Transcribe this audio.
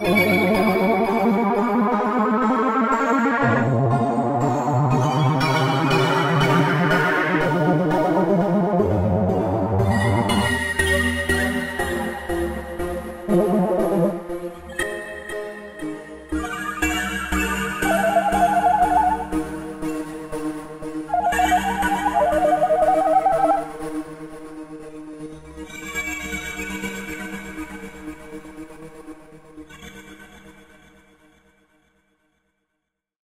Mm-hmm.